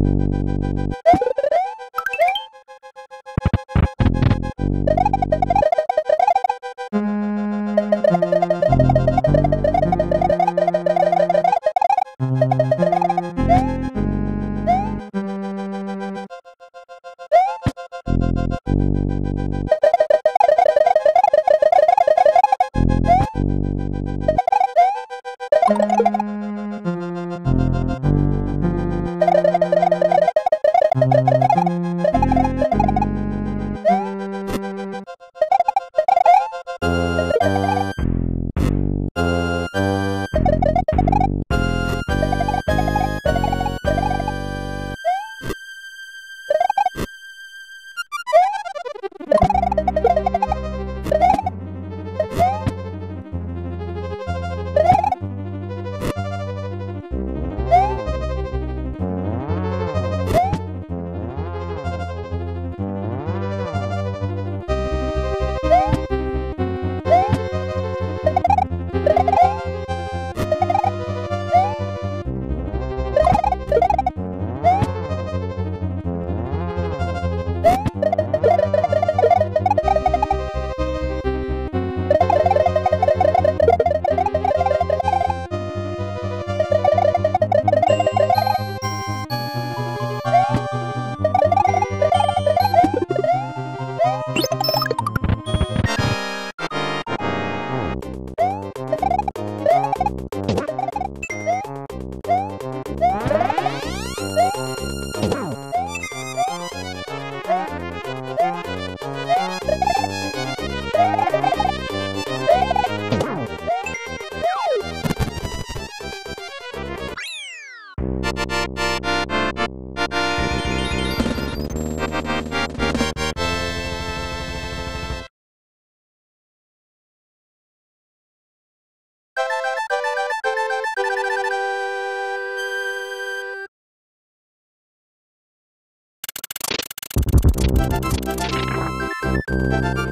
Thank you. Música